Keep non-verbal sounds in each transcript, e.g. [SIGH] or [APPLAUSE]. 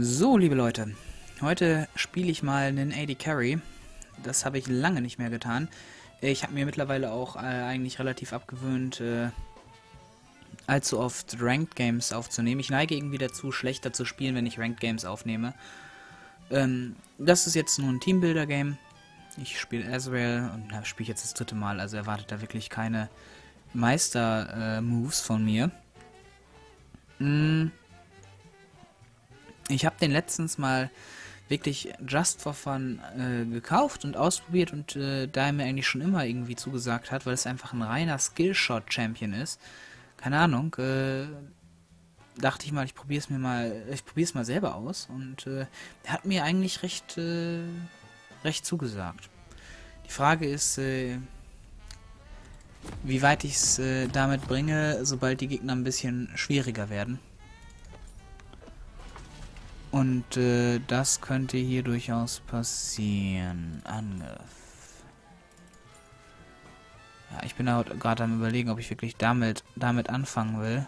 So, liebe Leute, heute spiele ich mal einen AD Carry. Das habe ich lange nicht mehr getan. Ich habe mir mittlerweile auch äh, eigentlich relativ abgewöhnt, äh, allzu oft Ranked Games aufzunehmen. Ich neige irgendwie dazu, schlechter zu spielen, wenn ich Ranked Games aufnehme. Ähm, das ist jetzt nur ein Teambuilder-Game. Ich spiele Azrael und ja, spiele jetzt das dritte Mal, also erwartet da wirklich keine Meister-Moves äh, von mir. Mm. Ich habe den letztens mal wirklich just for fun äh, gekauft und ausprobiert und äh, da er mir eigentlich schon immer irgendwie zugesagt hat, weil es einfach ein reiner Skillshot-Champion ist. Keine Ahnung, äh, dachte ich mal, ich probiere es mir mal, ich probiere es mal selber aus und äh, hat mir eigentlich recht, äh, recht zugesagt. Die Frage ist, äh, wie weit ich es äh, damit bringe, sobald die Gegner ein bisschen schwieriger werden. Und äh, das könnte hier durchaus passieren. Angriff. Ja, ich bin gerade am überlegen, ob ich wirklich damit, damit anfangen will.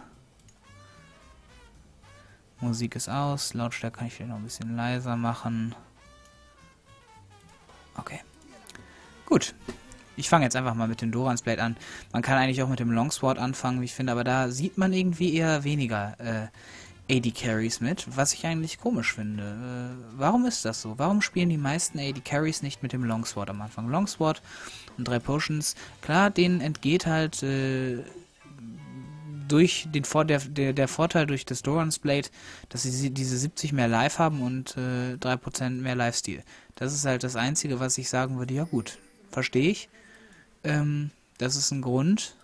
Musik ist aus, Lautstärke kann ich vielleicht noch ein bisschen leiser machen. Okay. Gut. Ich fange jetzt einfach mal mit dem Dorans Blade an. Man kann eigentlich auch mit dem Longsword anfangen, wie ich finde, aber da sieht man irgendwie eher weniger äh, AD Carries mit, was ich eigentlich komisch finde. Äh, warum ist das so? Warum spielen die meisten AD Carries nicht mit dem Longsword am Anfang? Longsword und drei Potions, klar, denen entgeht halt äh, durch den Vor der, der, der Vorteil durch das Dorans Blade, dass sie diese 70 mehr Life haben und äh, 3% mehr Lifesteal. Das ist halt das Einzige, was ich sagen würde, ja gut, verstehe ich. Ähm, das ist ein Grund.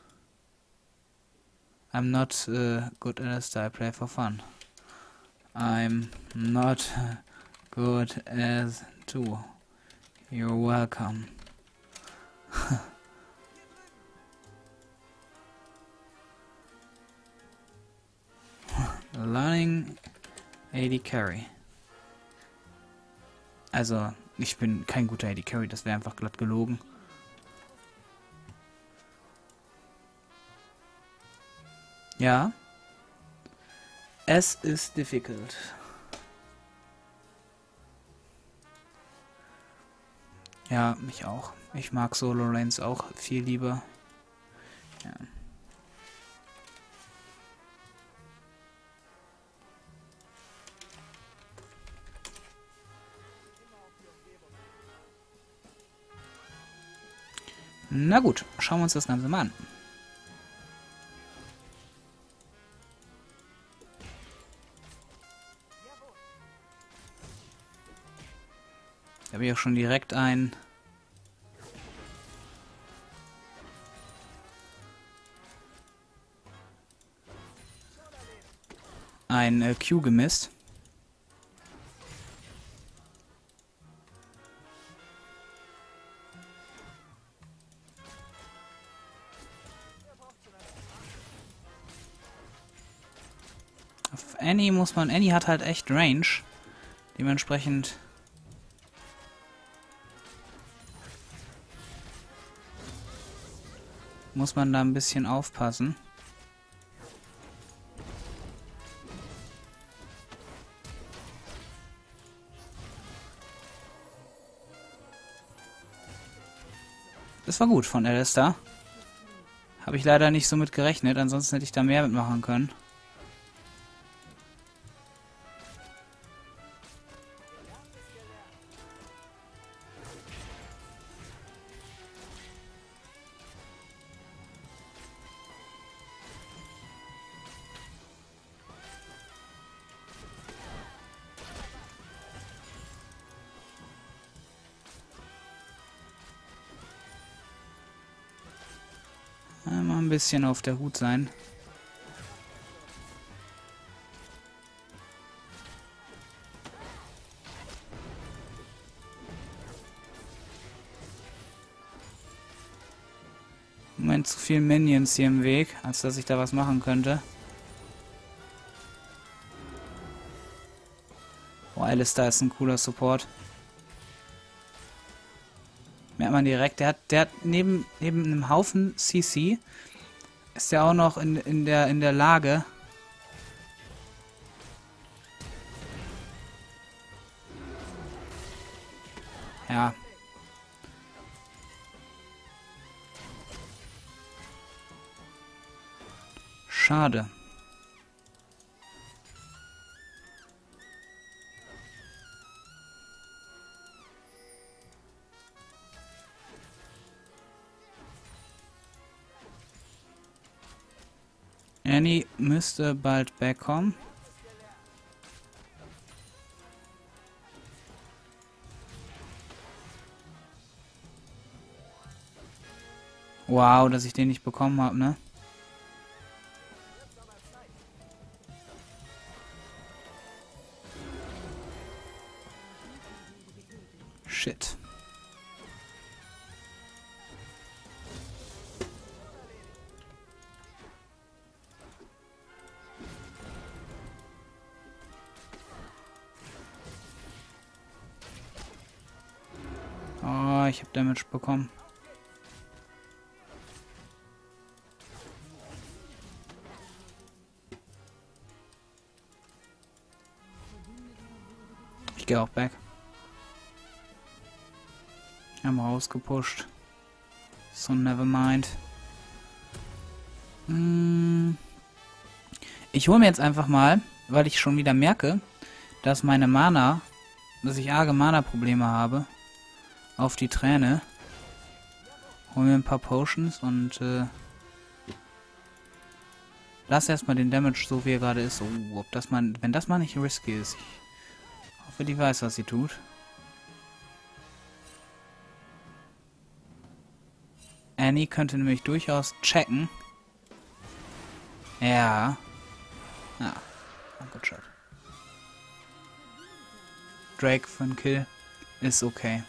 I'm not uh, good at this, I play for fun. I'm not good as two. You're welcome. [LAUGHS] Learning AD Carry. Also, ich bin kein guter AD Carry, das wäre einfach glatt gelogen. Ja. Es ist difficult. Ja, mich auch. Ich mag Solo Lanes auch viel lieber. Ja. Na gut, schauen wir uns das Ganze mal an. Habe ich auch schon direkt ein... ein äh, Q gemisst. Auf Annie muss man... Annie hat halt echt Range. Dementsprechend muss man da ein bisschen aufpassen. Das war gut von Alistair. Habe ich leider nicht so mit gerechnet, ansonsten hätte ich da mehr mitmachen können. Mal ein bisschen auf der Hut sein. Moment, zu viele Minions hier im Weg, als dass ich da was machen könnte. Oh, Alistair ist ein cooler Support man direkt. Der hat, der hat neben, neben einem Haufen CC ist er auch noch in, in, der, in der Lage, müsste bald wegkommen. Wow, dass ich den nicht bekommen habe, ne? Damage bekommen. Ich gehe auch back. Haben rausgepusht. So, never mind. Hm. Ich hole mir jetzt einfach mal, weil ich schon wieder merke, dass meine Mana, dass ich arge Mana-Probleme habe, auf die Träne. Hol mir ein paar Potions und äh, lass erstmal den Damage so wie er gerade ist. Oh, ob das mal, wenn das mal nicht risky ist. Ich hoffe, die weiß, was sie tut. Annie könnte nämlich durchaus checken. Ja. Ja. Oh, gut shot. Drake für einen Kill ist okay.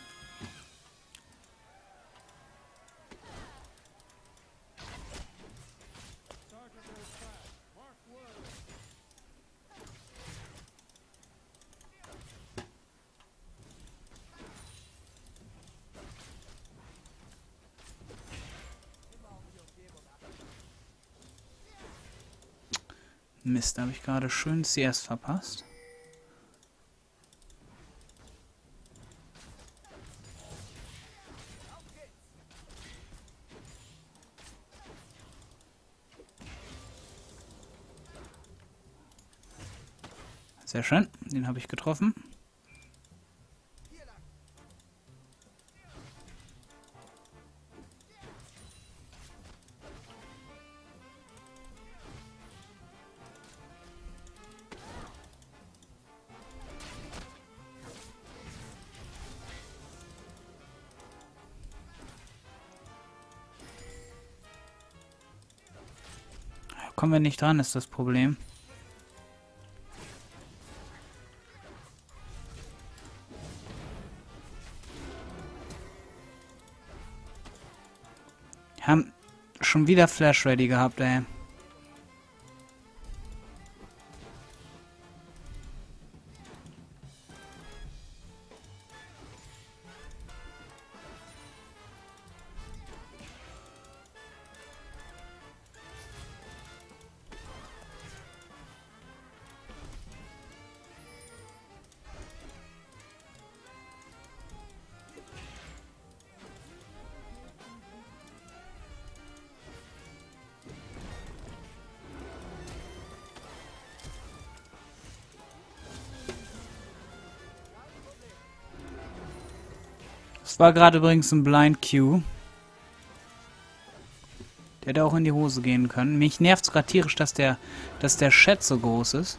Mist, da habe ich gerade schön CS verpasst. Sehr schön, den habe ich getroffen. Kommen wir nicht dran, ist das Problem. Haben schon wieder Flash ready gehabt, ey. Das war gerade übrigens ein Blind Q. Der hätte auch in die Hose gehen können. Mich nervt es gerade tierisch, dass der, dass der Chat so groß ist.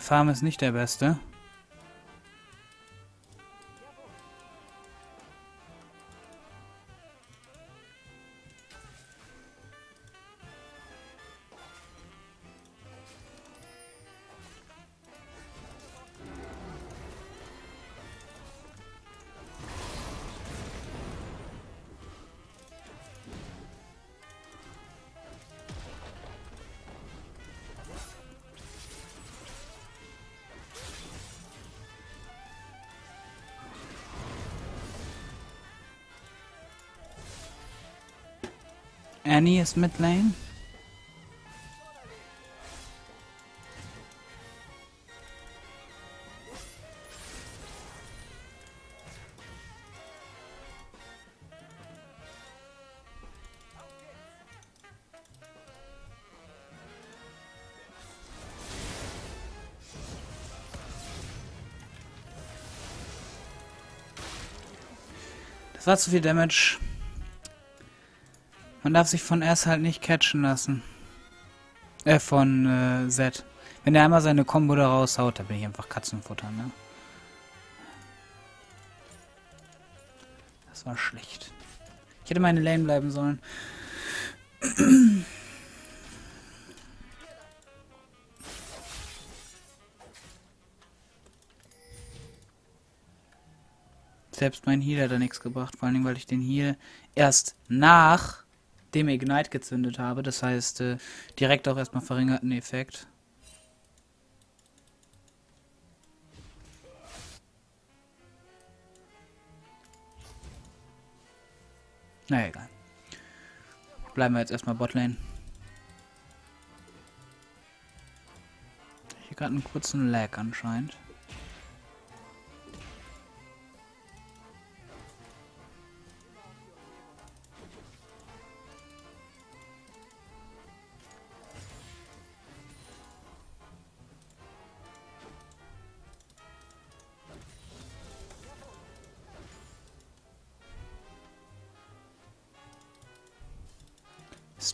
Farm ist nicht der beste. Annie ist mit Lane. Das war zu viel Damage. Man darf sich von S halt nicht catchen lassen. Äh, von äh, Z. Wenn er einmal seine Combo da raushaut, da bin ich einfach Katzenfutter, ne? Das war schlecht. Ich hätte meine Lane bleiben sollen. Selbst mein Heal hat da nichts gebracht, vor allem weil ich den Heal erst nach dem Ignite gezündet habe. Das heißt, äh, direkt auch erstmal verringerten Effekt. Na egal. Bleiben wir jetzt erstmal Botlane. Hier gerade einen kurzen Lag anscheinend.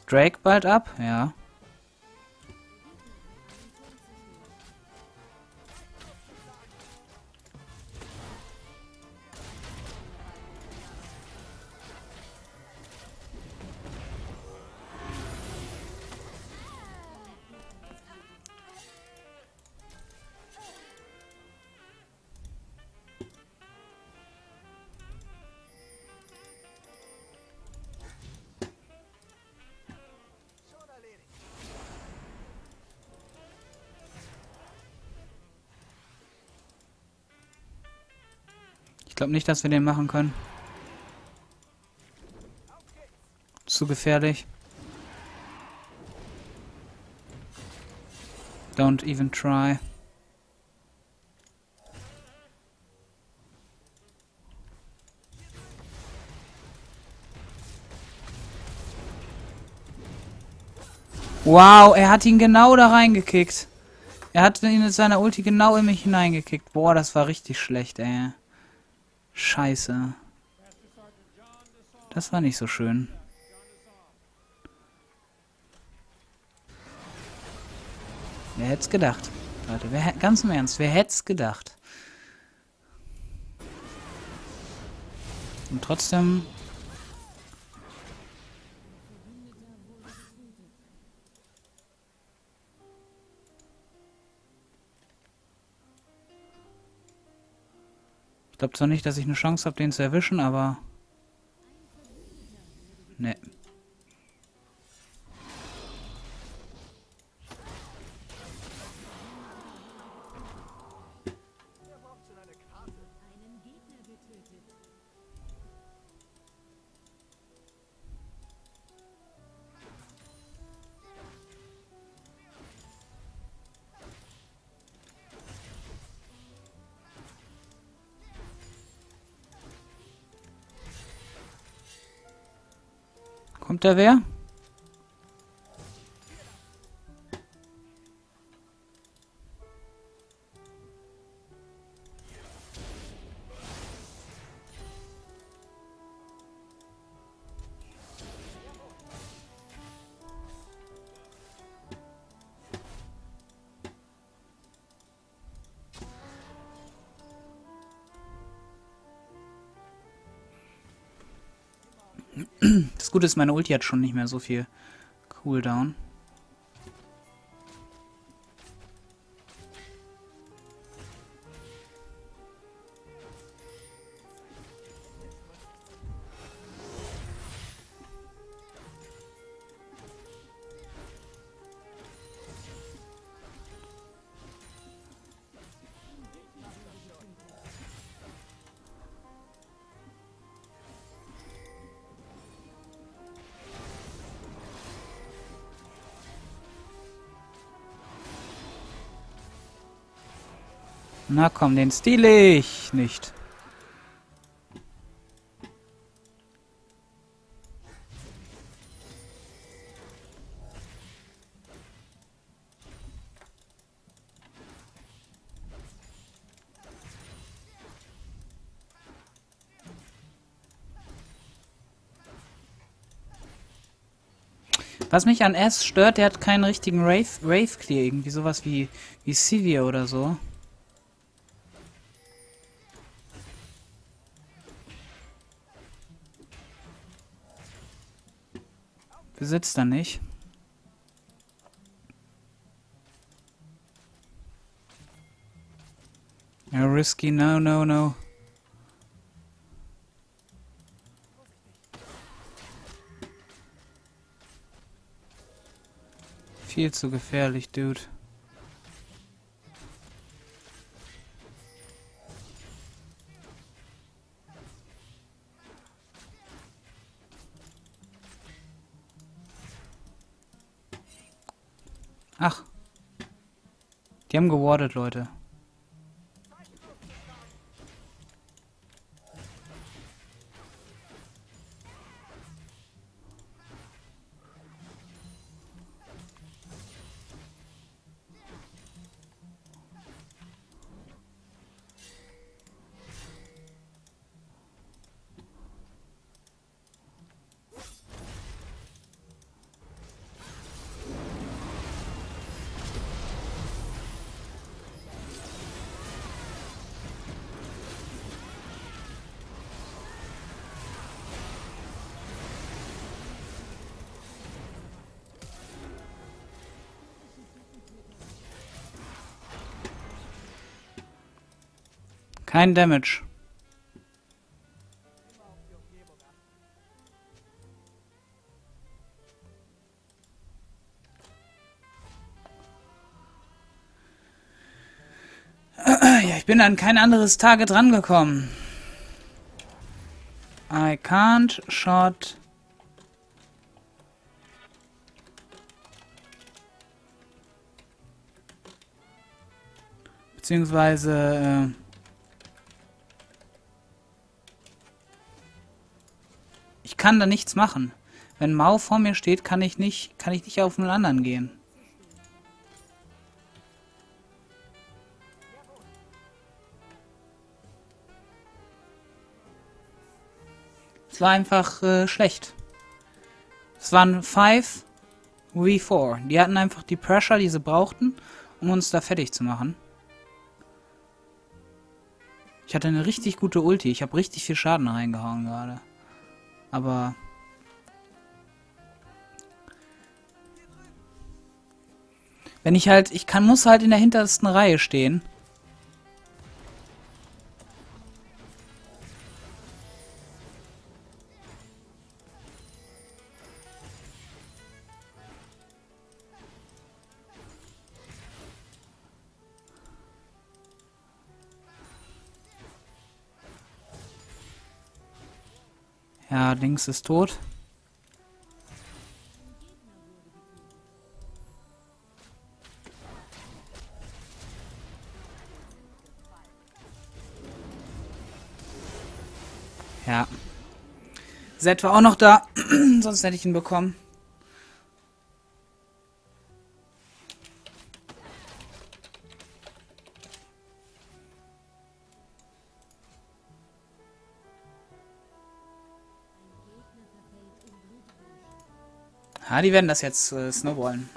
Drake bald ab? Ja. Ich glaube nicht, dass wir den machen können. Zu gefährlich. Don't even try. Wow, er hat ihn genau da reingekickt. Er hat ihn mit seiner Ulti genau in mich hineingekickt. Boah, das war richtig schlecht, ey. Scheiße. Das war nicht so schön. Wer hätte es gedacht? Leute, wer, ganz im Ernst, wer hätte es gedacht? Und trotzdem Ich glaube zwar nicht, dass ich eine Chance habe, den zu erwischen, aber... Kommt da wer? Das Gute ist, meine Ulti hat schon nicht mehr so viel Cooldown. Na komm, den stehle ich nicht. Was mich an S stört, der hat keinen richtigen Wraith, Wraith Clear, irgendwie sowas wie, wie Sivir oder so. Besitzt er nicht. Ja, risky, no, no, no. Viel zu gefährlich, Dude. Gewardet, Leute. Kein Damage. Ja, ich bin an kein anderes Target rangekommen. I can't shot. Beziehungsweise... Äh Ich kann da nichts machen. Wenn Mao vor mir steht, kann ich nicht, kann ich nicht auf einen anderen gehen. Es war einfach äh, schlecht. Es waren 5 V4. Die hatten einfach die Pressure, die sie brauchten, um uns da fertig zu machen. Ich hatte eine richtig gute Ulti. Ich habe richtig viel Schaden reingehauen gerade. Aber... Wenn ich halt... Ich kann, muss halt in der hintersten Reihe stehen. Ja, links ist tot. Ja. Zed war auch noch da, [CLEARS THROAT] sonst hätte ich ihn bekommen. Ja, die werden das jetzt äh, snowballen.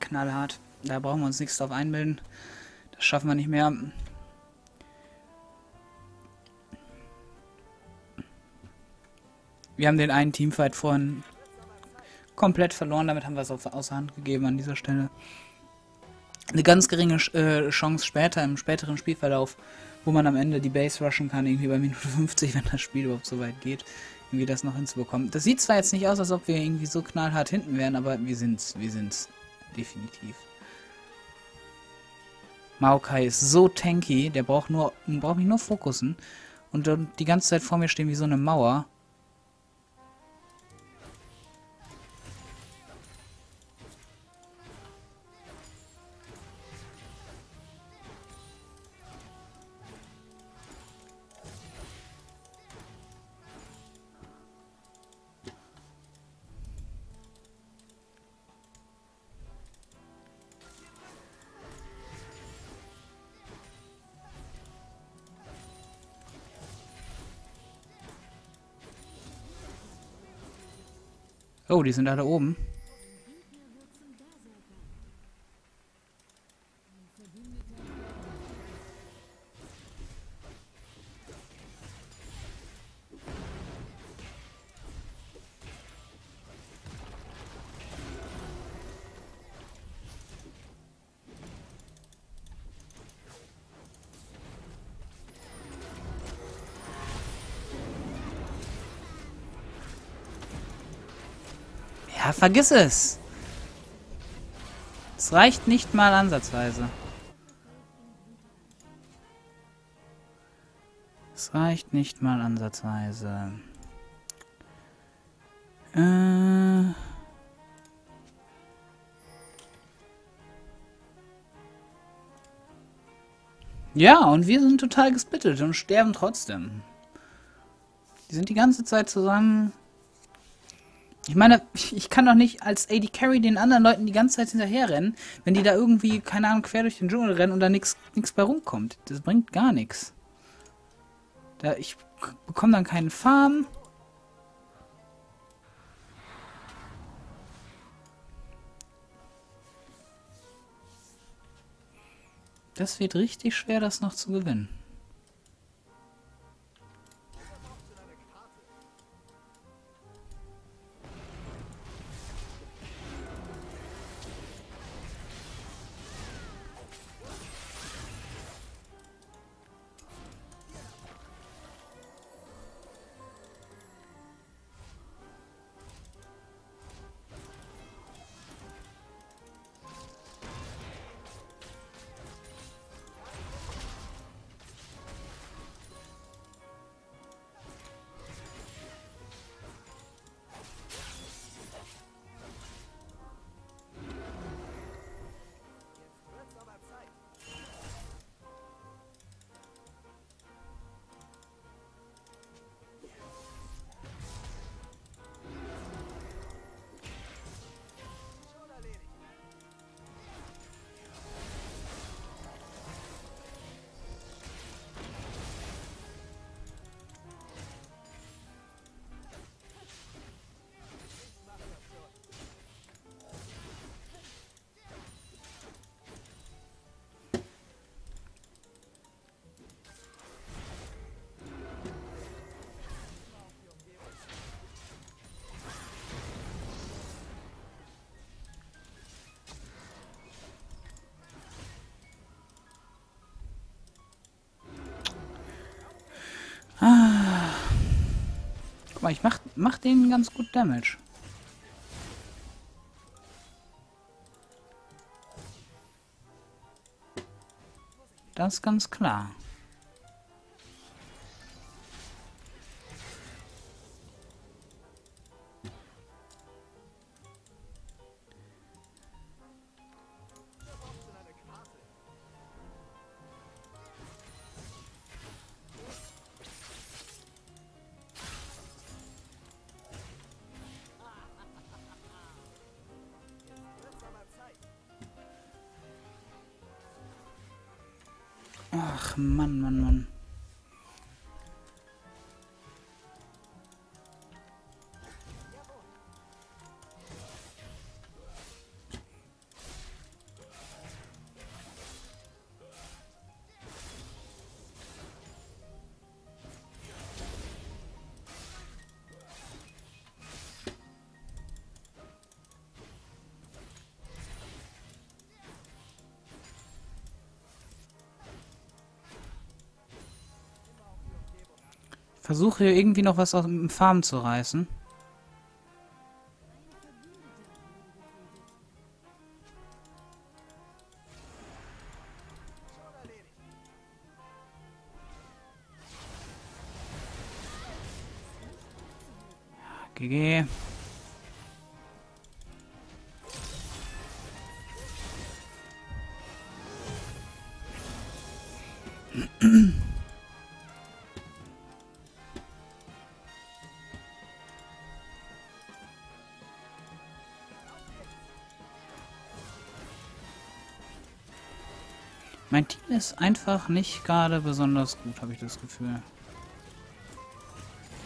Knallhart. Da brauchen wir uns nichts drauf einbilden. Das schaffen wir nicht mehr. Wir haben den einen Teamfight vorhin komplett verloren. Damit haben wir es außer Hand gegeben an dieser Stelle. Eine ganz geringe äh, Chance später, im späteren Spielverlauf, wo man am Ende die Base rushen kann, irgendwie bei Minute 50, wenn das Spiel überhaupt so weit geht irgendwie das noch hinzubekommen. Das sieht zwar jetzt nicht aus, als ob wir irgendwie so knallhart hinten wären, aber wir sind's. Wir sind's. Definitiv. Maokai ist so tanky, der braucht nur, braucht mich nur fokussen und die ganze Zeit vor mir stehen wie so eine Mauer. Oh, die sind alle oben. Vergiss es. Es reicht nicht mal ansatzweise. Es reicht nicht mal ansatzweise. Äh... Ja, und wir sind total gesplittet und sterben trotzdem. Die sind die ganze Zeit zusammen. Ich meine, ich kann doch nicht als AD Carry den anderen Leuten die ganze Zeit hinterherrennen, wenn die da irgendwie, keine Ahnung, quer durch den Dschungel rennen und da nichts bei rumkommt. Das bringt gar nichts. Da, ich bekomme dann keinen Farm. Das wird richtig schwer, das noch zu gewinnen. Ah. Guck mal, ich mach, mach denen ganz gut Damage. Das ist ganz klar. Versuche hier irgendwie noch was aus dem Farm zu reißen. GG. [CLEARS THROAT] Mein Team ist einfach nicht gerade besonders gut, habe ich das Gefühl.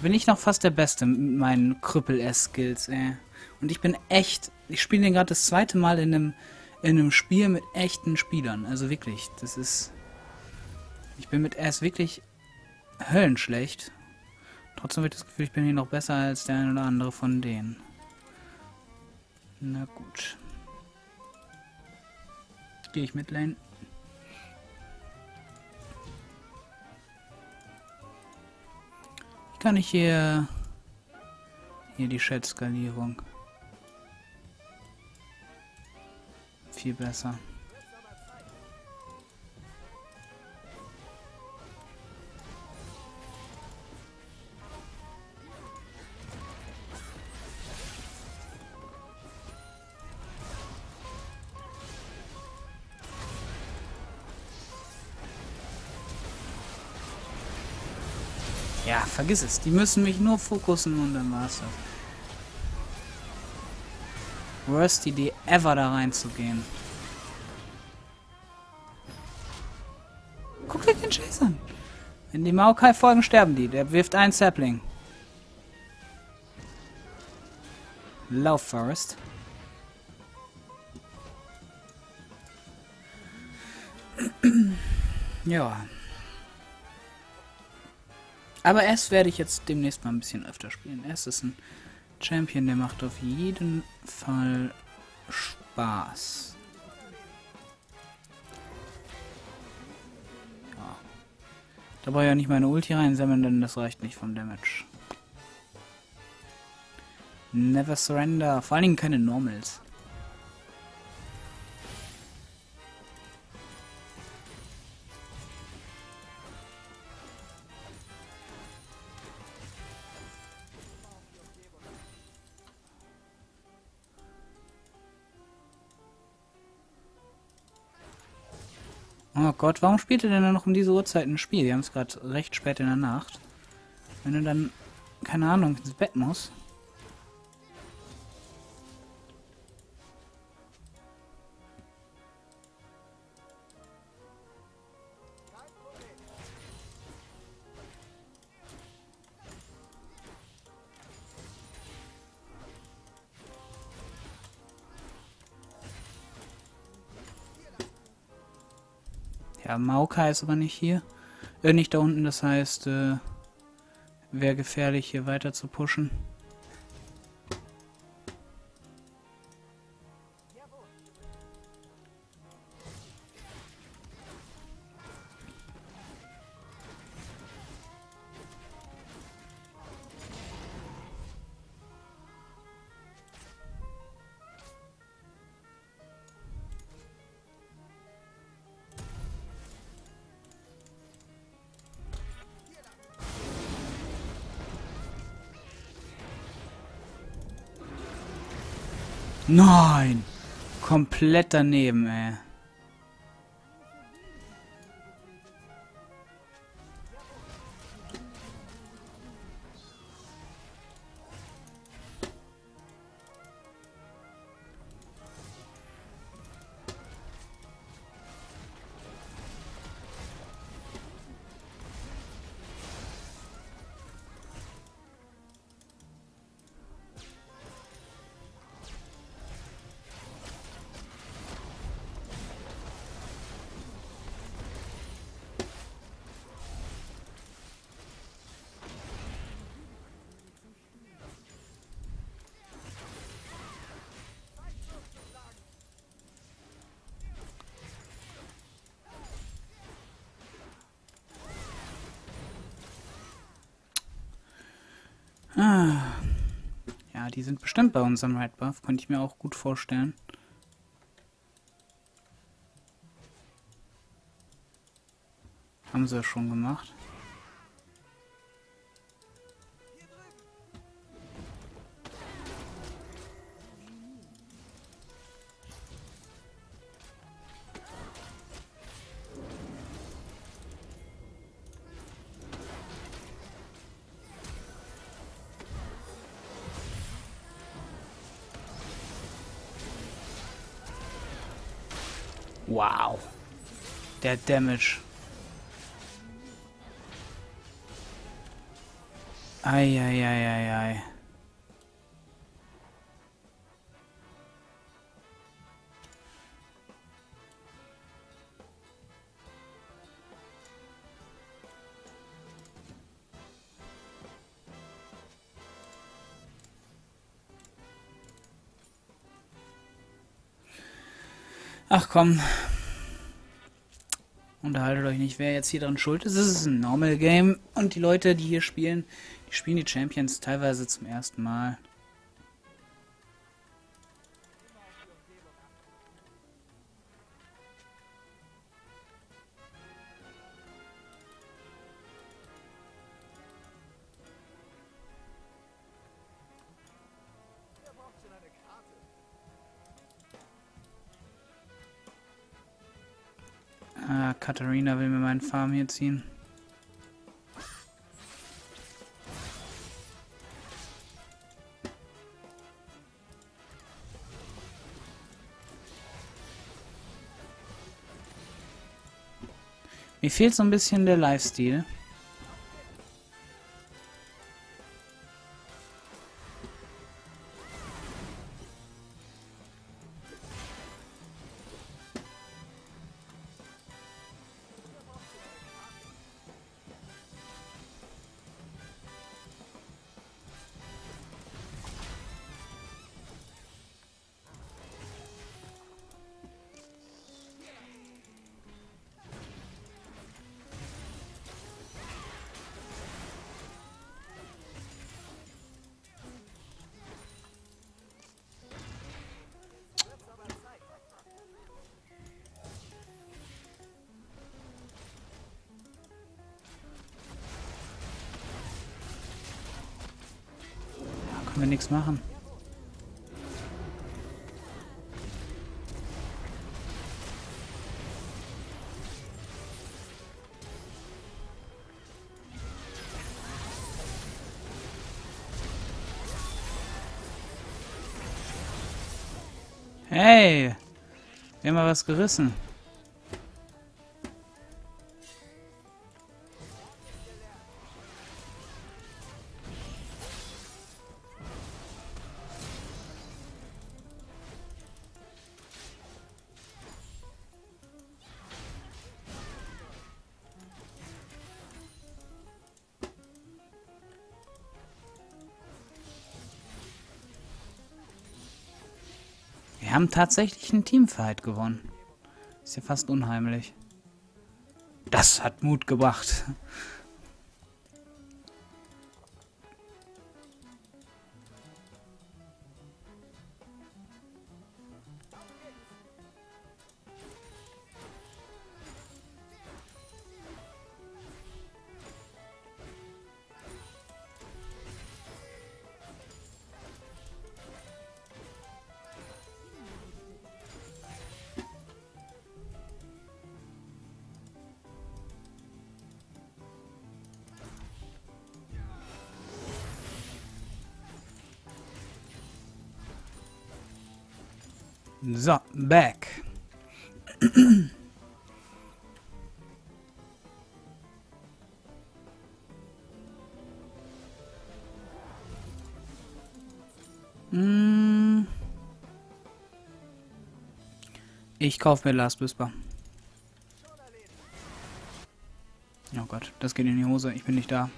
Bin ich noch fast der Beste mit meinen Krüppel-S-Skills, ey. Und ich bin echt, ich spiele den gerade das zweite Mal in einem, in einem Spiel mit echten Spielern. Also wirklich, das ist, ich bin mit, ist wirklich höllenschlecht. Trotzdem habe ich das Gefühl, ich bin hier noch besser als der ein oder andere von denen. Na gut. Gehe ich mit Lane. Kann ich hier... Hier die Chat-Skalierung. Viel besser. Vergiss es. Die müssen mich nur fokussen und dann war's das. Worst Idee ever da reinzugehen. Guck dir den Chase an. Wenn die Maokai folgen, sterben die. Der wirft einen Sapling. Lauf, Forest. [CLEARS THROAT] ja. Aber erst werde ich jetzt demnächst mal ein bisschen öfter spielen. Erst ist ein Champion, der macht auf jeden Fall Spaß. Ja. Da brauche ich ja nicht meine Ulti reinsammeln, denn das reicht nicht vom Damage. Never surrender. Vor allen Dingen keine Normals. Gott, warum spielt er denn dann noch um diese Uhrzeit ein Spiel? Wir haben es gerade recht spät in der Nacht. Wenn er dann, keine Ahnung, ins Bett muss. Ja, Mauka ist aber nicht hier. Äh, nicht da unten, das heißt, äh, wäre gefährlich, hier weiter zu pushen. Nein! Komplett daneben, ey. Ah. Ja, die sind bestimmt bei unserem Red Buff, könnte ich mir auch gut vorstellen. Haben sie ja schon gemacht. Der Damage. Eieieiei. Ach komm, Unterhaltet euch nicht, wer jetzt hier dran schuld ist. Es ist ein Normal Game und die Leute, die hier spielen, die spielen die Champions teilweise zum ersten Mal. Katharina will mir meinen Farm hier ziehen. Mir fehlt so ein bisschen der Lifestyle. Nichts machen. Hey! Wir haben mal was gerissen. Haben tatsächlich einen Teamfight gewonnen. Ist ja fast unheimlich. Das hat Mut gebracht. So, back. Hm. Ich kaufe mir Last Whisper. Oh Gott, das geht in die Hose. Ich bin nicht da.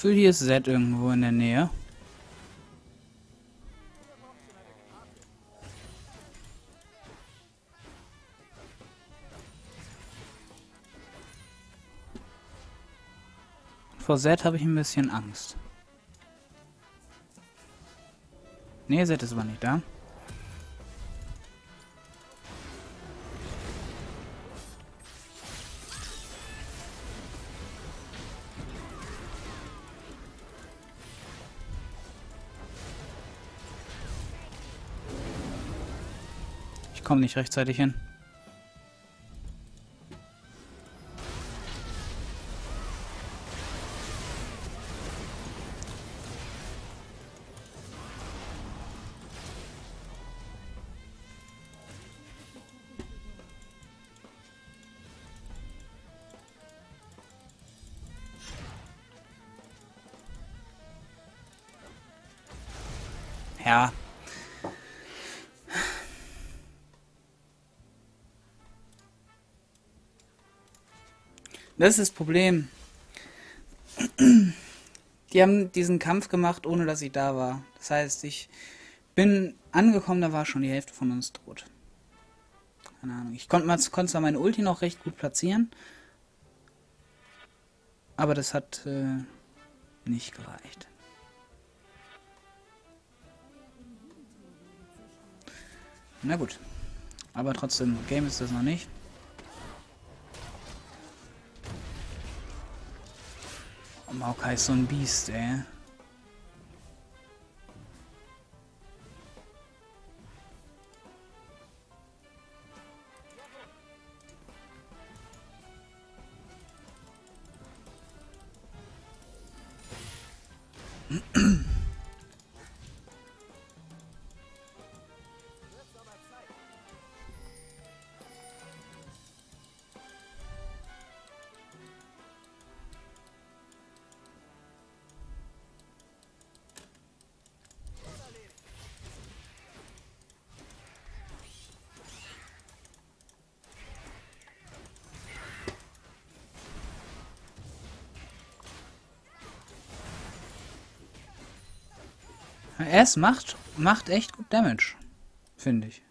Gefühl, hier ist Zed irgendwo in der Nähe. Vor Zed habe ich ein bisschen Angst. Nee, Zed ist aber nicht da. Komme nicht rechtzeitig hin. Das ist das Problem. Die haben diesen Kampf gemacht, ohne dass ich da war. Das heißt, ich bin angekommen, da war schon die Hälfte von uns tot. Keine Ahnung. Ich konnte konnt zwar meine Ulti noch recht gut platzieren, aber das hat äh, nicht gereicht. Na gut. Aber trotzdem, Game ist das noch nicht. Maokai ist so ein Biest, ey. Es macht, macht echt gut Damage. Finde ich.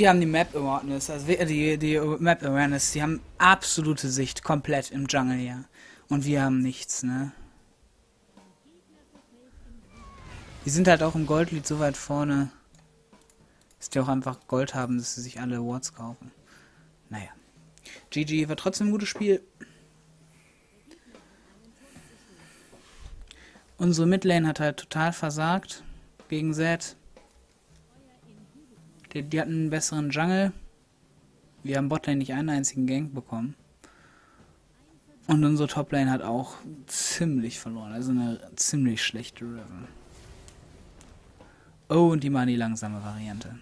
Die haben die Map Awareness, also die, die Map Awareness, die haben absolute Sicht komplett im Jungle hier. Und wir haben nichts, ne? Die sind halt auch im Goldlied so weit vorne, dass die auch einfach Gold haben, dass sie sich alle Awards kaufen. Naja. GG war trotzdem ein gutes Spiel. Unsere Midlane hat halt total versagt gegen Zed. Die, die hatten einen besseren Jungle. Wir haben Botlane nicht einen einzigen Gank bekommen. Und unsere Toplane hat auch ziemlich verloren. Also eine ziemlich schlechte Riven. Oh, und die mal die langsame Variante.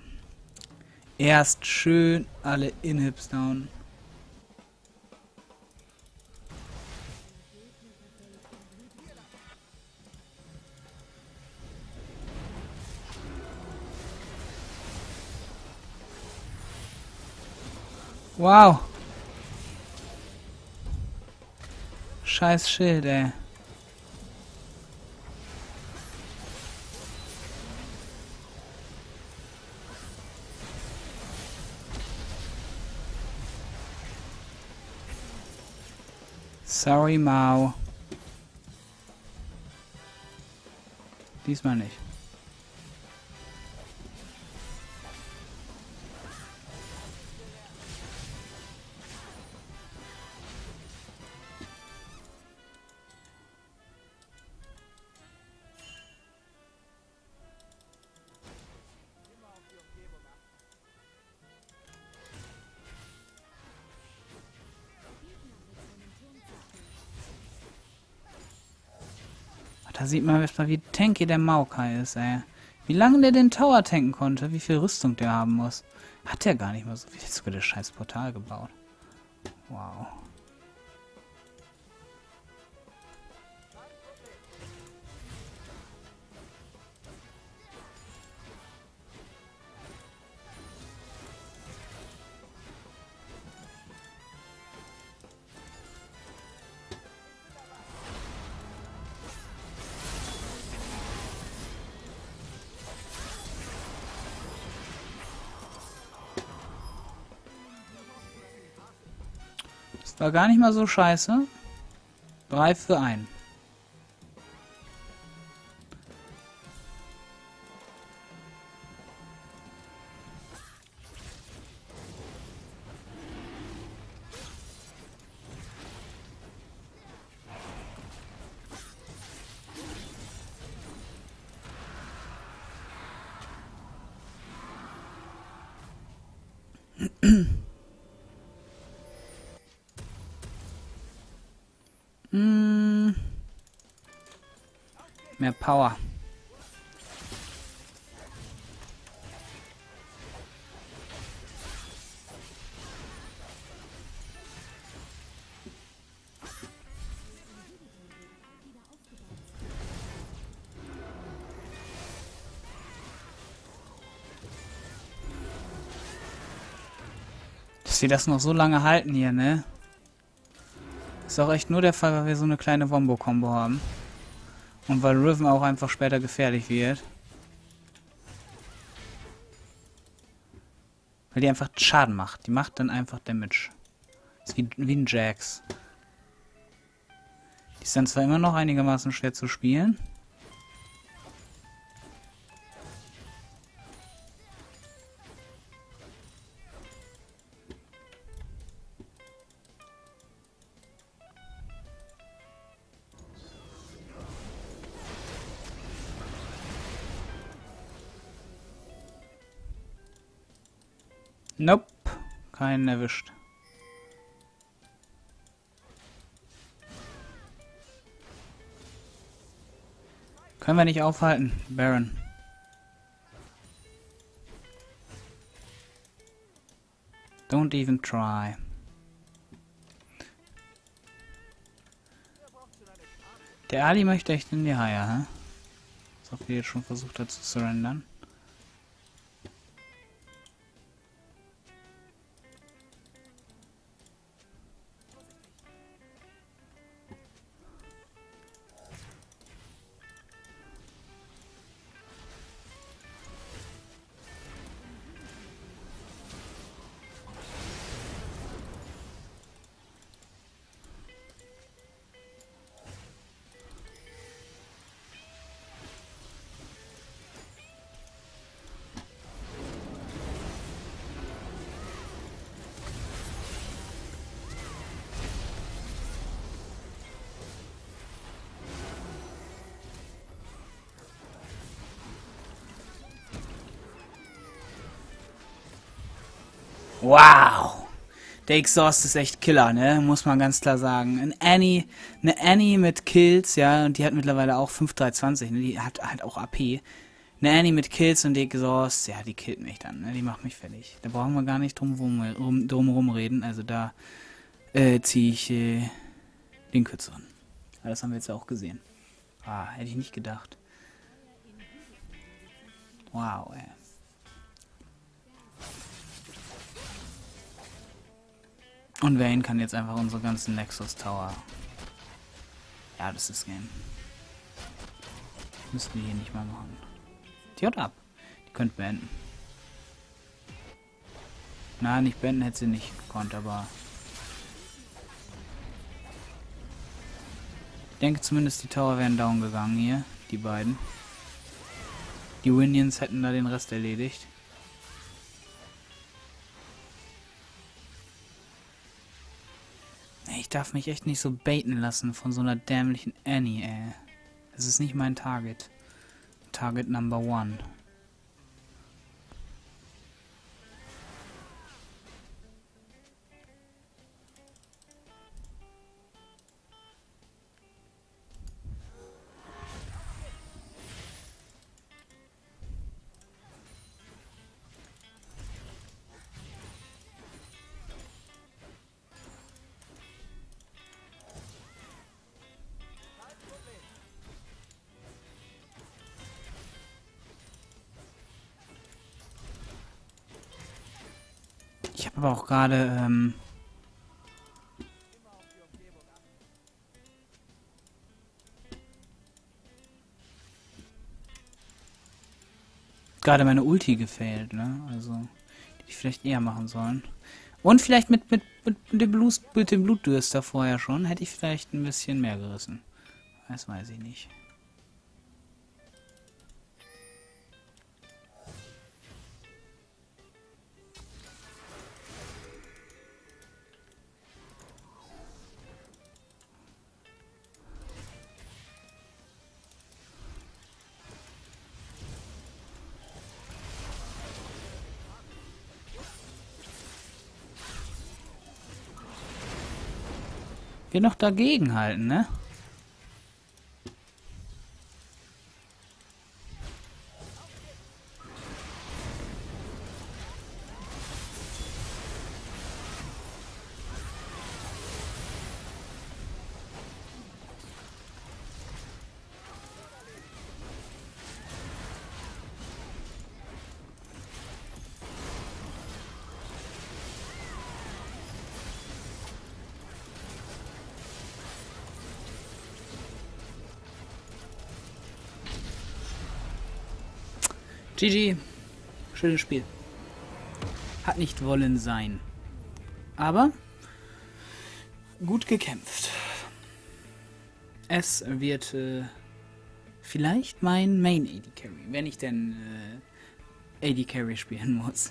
Erst schön alle Inhibs down. Wow. Scheiß Schild, ey. Sorry, Mao. Diesmal nicht. Da sieht man erstmal, wie tanky der Maokai ist, ey. Wie lange der den Tower tanken konnte, wie viel Rüstung der haben muss. Hat der gar nicht mal so viel. sogar das scheiß Portal gebaut. Wow. War gar nicht mal so scheiße. 3 für 1. Mm. Mehr Power. Dass wir das noch so lange halten hier, ne? Ist auch echt nur der Fall, weil wir so eine kleine Wombo-Kombo haben. Und weil Riven auch einfach später gefährlich wird. Weil die einfach Schaden macht. Die macht dann einfach Damage. Ist wie, wie ein Jax. Die ist dann zwar immer noch einigermaßen schwer zu spielen. Keinen erwischt. Können wir nicht aufhalten, Baron. Don't even try. Der Ali möchte echt in die Haie, hä? So viel jetzt schon versucht hat zu surrendern. Der Exhaust ist echt Killer, ne? Muss man ganz klar sagen. Ein Annie, eine Annie mit Kills, ja, und die hat mittlerweile auch 5320, ne? Die hat halt auch AP. Eine Annie mit Kills und Exhaust, ja, die killt mich dann, ne? Die macht mich fertig. Da brauchen wir gar nicht drum, rum, drum rumreden. Also da äh, ziehe ich äh, den kürzeren. Aber das haben wir jetzt auch gesehen. Ah, hätte ich nicht gedacht. Wow, ey. Und Vayne kann jetzt einfach unsere ganzen Nexus Tower. Ja, das ist Game. Müssen wir hier nicht mal machen. Die haut ab. Die könnte beenden. Nein, nicht beenden hätte sie nicht gekonnt, aber... Ich denke zumindest die Tower wären down gegangen hier. Die beiden. Die Winions hätten da den Rest erledigt. Ich darf mich echt nicht so baiten lassen von so einer dämlichen Annie, ey. Das ist nicht mein Target. Target Number One. Aber auch gerade... Ähm gerade meine Ulti gefällt, ne? Also, die ich vielleicht eher machen sollen. Und vielleicht mit, mit, mit, dem, Blut, mit dem Blutdürster vorher schon, hätte ich vielleicht ein bisschen mehr gerissen. Das weiß ich nicht. Wir noch dagegen halten, ne? GG. Schönes Spiel. Hat nicht wollen sein. Aber gut gekämpft. Es wird äh, vielleicht mein Main AD Carry, wenn ich denn äh, AD Carry spielen muss.